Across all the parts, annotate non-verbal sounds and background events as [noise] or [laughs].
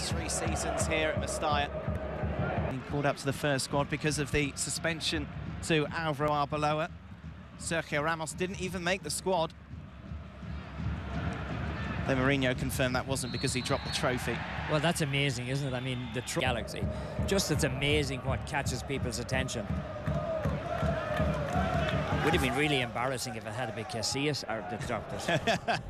last three seasons here at Mestalla. Being called up to the first squad because of the suspension to Alvaro Arbeloa. Sergio Ramos didn't even make the squad. Though Mourinho confirmed that wasn't because he dropped the trophy. Well, that's amazing, isn't it? I mean, the galaxy. Just it's amazing what catches people's attention. Would have been really embarrassing if it had to be Casillas or the doctors. [laughs]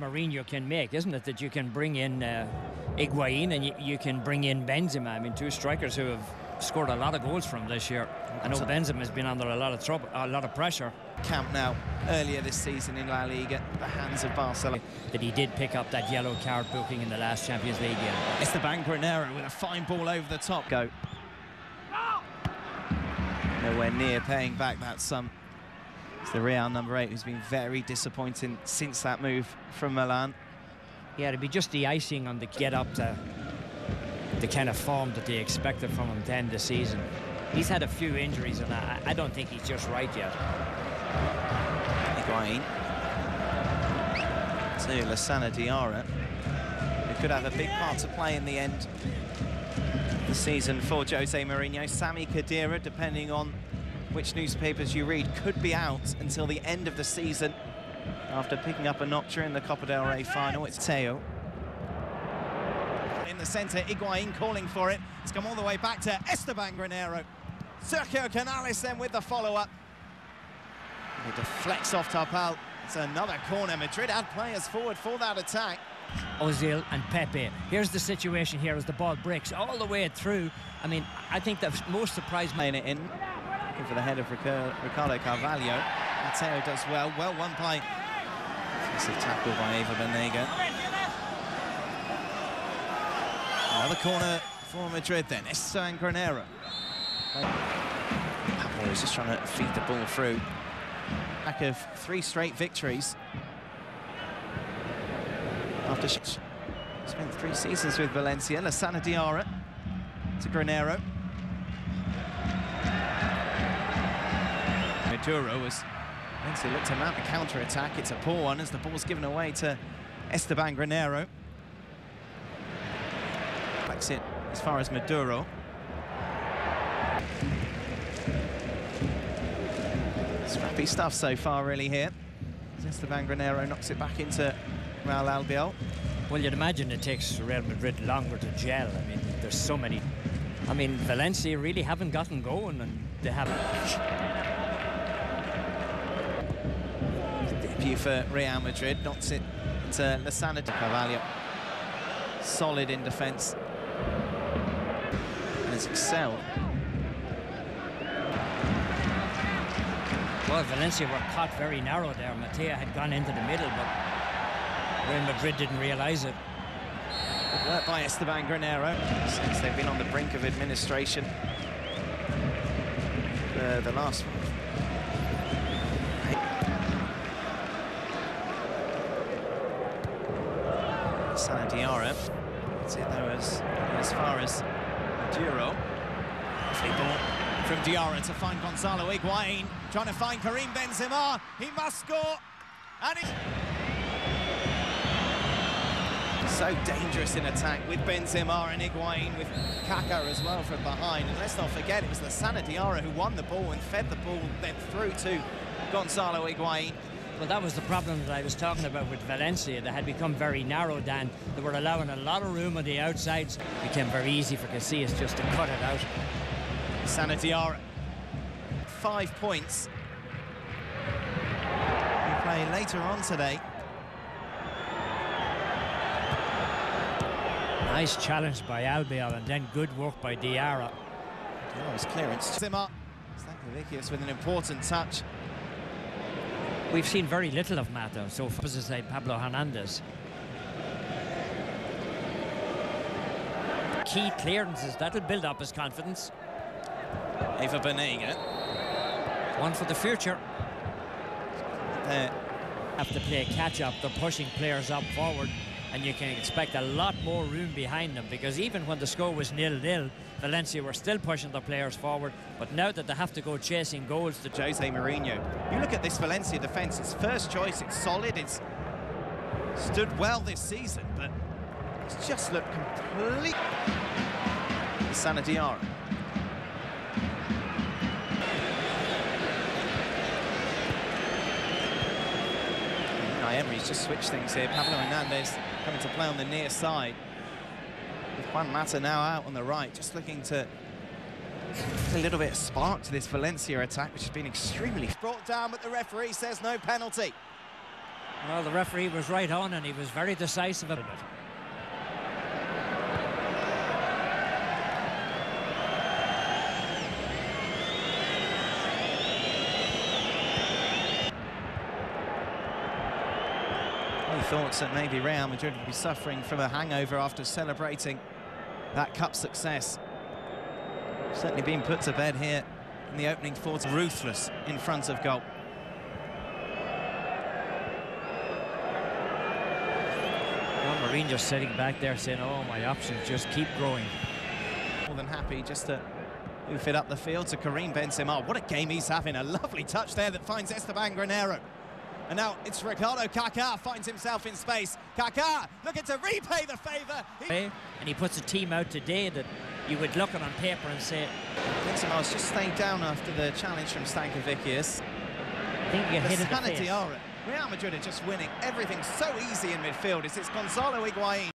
Mourinho can make, isn't it? That you can bring in uh, Higuain and you, you can bring in Benzema. I mean, two strikers who have scored a lot of goals from this year. I know Benzema has been under a lot of trouble, a lot of pressure. Camp Nou earlier this season in La Liga, the hands of Barcelona. That he did pick up that yellow card booking in the last Champions League game. Esteban Granero with a fine ball over the top. Go. Nowhere near paying back that sum. It's the Real number eight who's been very disappointing since that move from Milan. Yeah, it'd be just the icing on the get up to the kind of form that they expected from him to end the season. He's had a few injuries, and I, I don't think he's just right yet. Higuain to Lassana Diarra, who could have a big part to play in the end the season for Jose Mourinho. Sami Khedira, depending on which newspapers you read, could be out until the end of the season after picking up a knock during the Copa del Rey final. It's Teo. In the centre, Higuain calling for it. It's come all the way back to Esteban Granero. Sergio Canales then with the follow-up. It deflects off Topal. It's another corner. Madrid had players forward for that attack. Ozil and Pepe. Here's the situation here as the ball breaks all the way through. I mean, I think the most surprised... Playing it in, looking for the head of Ricardo Carvalho. Mateo does well, well won by... Offensive tackle by Ever Banega. Another corner for Madrid then, Esteban Granero. Pablo is just trying to feed the ball through. Back of three straight victories. After spent three seasons with Valencia, Lassana Diarra to Granero. Maduro was Valencia looked to mount a counter-attack. It's a poor one as the ball's given away to Esteban Granero. Flex it as far as Maduro. Scrappy stuff so far, really, here. Esteban Granero knocks it back into Raúl Albiol. Well, you'd imagine it takes Real Madrid longer to gel. I mean, there's so many. I mean, Valencia really haven't gotten going, and they haven't. Debut for Real Madrid, knocks it to Lassana de Carvalho. Solid in defence. And has excelled. Well, Valencia were caught very narrow there. Matea had gone into the middle, but Real Madrid didn't realise it. Good work by Esteban Granero since they've been on the brink of administration. Uh, the last one. Sana Diarra. It though as, as far as Duro. From Diarra to find Gonzalo Higuain. Trying to find Karim Benzema. He must score. And he so dangerous in attack with Benzema and Higuain, with Kaka as well from behind. And let's not forget, it was Lassana Diarra who won the ball and fed the ball then through to Gonzalo Higuain. Well, that was the problem that I was talking about with Valencia. They had become very narrow, Dan. They were allowing a lot of room on the outsides. It became very easy for Casillas just to cut it out. Sana Diarra, five points. We play later on today. Nice challenge by Albiol and then good work by Diarra. Oh, Diarra's clearance. Zimmer. Stankovic with an important touch. We've seen very little of Mata so far, as I say, Pablo Hernandez. Key clearances, that'll build up his confidence. Ever Banega. One for the future. There. Have to play catch-up, they're pushing players up forward and you can expect a lot more room behind them because even when the score was nil-nil, Valencia were still pushing the players forward. But now that they have to go chasing goals to Jose Mourinho, you look at this Valencia defence. It's first choice. It's solid. It's stood well this season, but It's just looked complete. Sana Diarra. Emery's just switched things here. Pablo Hernandez coming to play on the near side. With Juan Mata now out on the right, just looking to a little bit of spark to this Valencia attack, which has been extremely brought down, but the referee says no penalty. Well, the referee was right on and he was very decisive about it. Any thoughts that maybe Real Madrid would be suffering from a hangover after celebrating that cup success? Certainly been put to bed here in the opening fourth. Ruthless in front of goal. Well, just sitting back there saying, oh, my options just keep growing. More than happy just to hoof it up the field to Karim Benzema. What a game he's having. A lovely touch there that finds Esteban Granero. And now it's Ricardo Kaká finds himself in space. Kaká looking to repay the favour. And he puts a team out today that you would look at on paper and say... Benzema's just stayed down after the challenge from Stankevičius. I think you hit in the face. Real Madrid are just winning everything so easy in midfield. It's, it's Gonzalo Higuain.